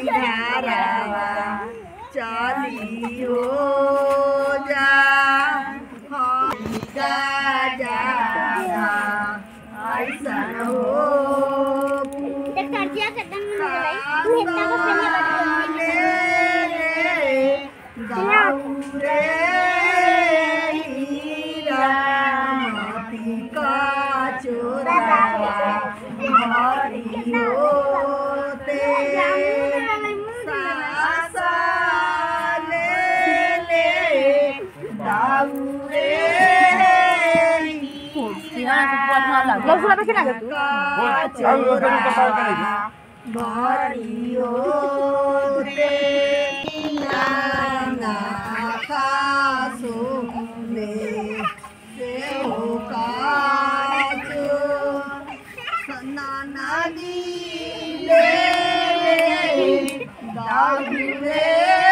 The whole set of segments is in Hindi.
धारावा जा। हरिगा जा। ऐसन हो Sih naga tuh? Mario te nana kaso me se okajo sanana di le dagure hori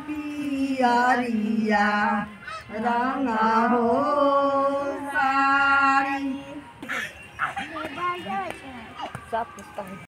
नाथ रिया रंग हो।